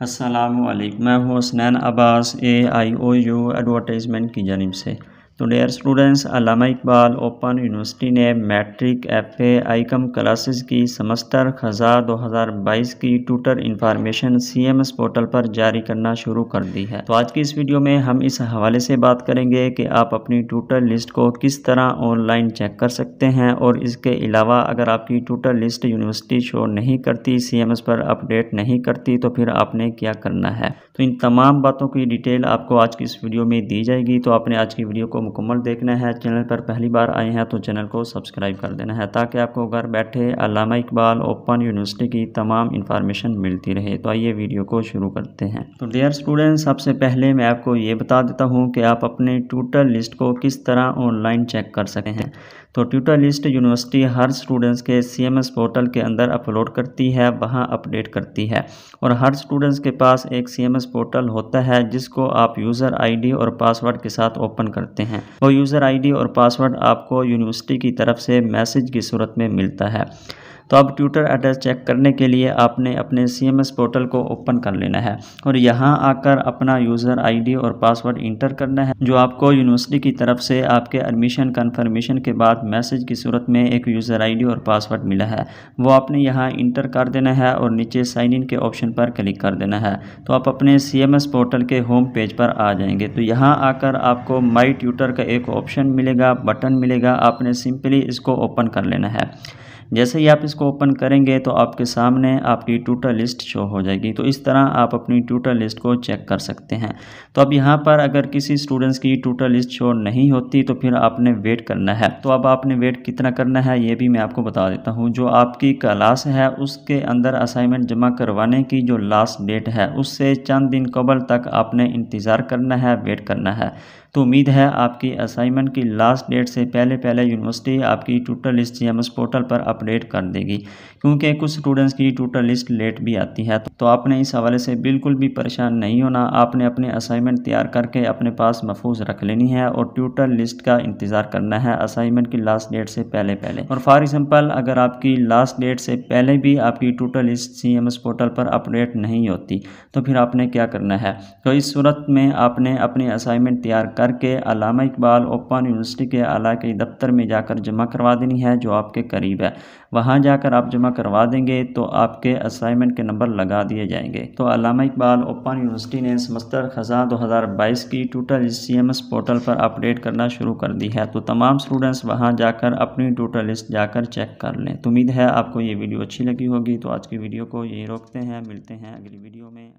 असलकुम मैं हूँ Hasnain Abbas A I O U advertisement की जानब से। तो dear students Allama Iqbal open university ने matric F A ICom classes की समस्तर खजा 2022 की tutor information C M S portal पर जारी करना शुरू कर दी है। तो आज की इस वीडियो में हम इस हवाले से बात करेंगे कि आप अपनी ट्यूटर लिस्ट को किस तरह ऑनलाइन चेक कर सकते हैं और इसके अलावा अगर आपकी ट्यूटर लिस्ट यूनिवर्सिटी शो नहीं करती सी पर अपडेट नहीं करती तो फिर आपने क्या करना है? तो इन तमाम बातों की डिटेल आपको आज की इस वीडियो में दी जाएगी। तो आपने आज की वीडियो को मुकम्मल देखना है, चैनल पर पहली बार आए हैं तो चैनल को सब्सक्राइब कर देना है ताकि आपको घर बैठे अलामा इकबाल, ओपन यूनिवर्सिटी की तमाम इन्फॉर्मेशन मिलती रहे। तो आइए वीडियो को शुरू करते हैं। तो डियर स्टूडेंट सबसे पहले मैं आपको ये बता देता हूँ कि आप अपने ट्यूटर लिस्ट को किस तरह ऑनलाइन चेक कर सकते हैं। तो ट्यूटर लिस्ट यूनिवर्सिटी हर स्टूडेंट्स के सी एम एस पोर्टल के अंदर अपलोड करती है, वहाँ अपडेट करती है और हर स्टूडेंट्स के पास एक सी एम एस पोर्टल होता है, जिसको आप यूज़र आईडी और पासवर्ड के साथ ओपन करते हैं। वो यूज़र आईडी और पासवर्ड आपको यूनिवर्सिटी की तरफ़ से मैसेज की सूरत में मिलता है। तो अब ट्यूटर एड्रेस चेक करने के लिए आपने अपने सी एम एस पोर्टल को ओपन कर लेना है और यहाँ आकर अपना यूज़र आईडी और पासवर्ड इंटर करना है, जो आपको यूनिवर्सिटी की तरफ़ से आपके एडमिशन कन्फर्मेशन के बाद मैसेज की सूरत में एक यूज़र आईडी और पासवर्ड मिला है। वो आपने यहाँ इंटर कर देना है और नीचे साइन इन के ऑप्शन पर क्लिक कर देना है। तो आप अपने सी एम एस पोर्टल के होम पेज पर आ जाएँगे। तो यहाँ आकर आपको माई ट्यूटर का एक ऑप्शन मिलेगा बटन मिलेगा। आपने सिंपली इसको ओपन कर लेना है। जैसे ही आप इसको ओपन करेंगे तो आपके सामने आपकी ट्यूटर लिस्ट शो हो जाएगी। तो इस तरह आप अपनी ट्यूटर लिस्ट को चेक कर सकते हैं। तो अब यहाँ पर अगर किसी स्टूडेंट्स की ट्यूटर लिस्ट शो नहीं होती तो फिर आपने वेट करना है। तो अब आपने वेट कितना करना है ये भी मैं आपको बता देता हूँ। जो आपकी क्लास है उसके अंदर असाइनमेंट जमा करवाने की जो लास्ट डेट है उससे चंद दिन कबल तक आपने इंतज़ार करना है वेट करना है। तो उम्मीद है आपकी असाइनमेंट की लास्ट डेट से पहले पहले यूनिवर्सिटी आपकी टोटल लिस्ट सी पोर्टल पर अपडेट कर देगी। क्योंकि कुछ स्टूडेंट्स की टोटल लिस्ट लेट भी आती है तो आपने इस हवाले से बिल्कुल भी परेशान नहीं होना। आपने अपने असाइनमेंट तैयार करके अपने पास महफूज रख लेनी है और ट्यूटर लिस्ट का इंतज़ार करना है असाइनमेंट की लास्ट डेट से पहले पहले और फॉर एग्ज़ाम्पल अगर आपकी लास्ट डेट से पहले भी आपकी टोटल लिस्ट सीएमएस पोर्टल पर अपडेट नहीं होती तो फिर आपने क्या करना है? तो इस सूरत में आपने अपनी असाइनमेंट तैयार करके अलामा इकबाल ओपन यूनिवर्सिटी के आला के दफ्तर में जाकर जमा करवा देनी है, जो आपके करीब है। वहाँ जाकर आप जमा करवा देंगे तो आपके असाइनमेंट के नंबर लगा दिए जाएँगे। तो अलामा इकबाल ओपन यूनिवर्सिटी ने समस्तर खजा 2022 की total C M S portal पर अपडेट करना शुरू कर दी है। तो तमाम स्टूडेंट्स वहाँ जाकर अपनी टोटल लिस्ट जाकर चेक कर लें। तो उम्मीद है आपको ये वीडियो अच्छी लगी होगी। तो आज की वीडियो को यही रोकते हैं। मिलते हैं अगली वीडियो में।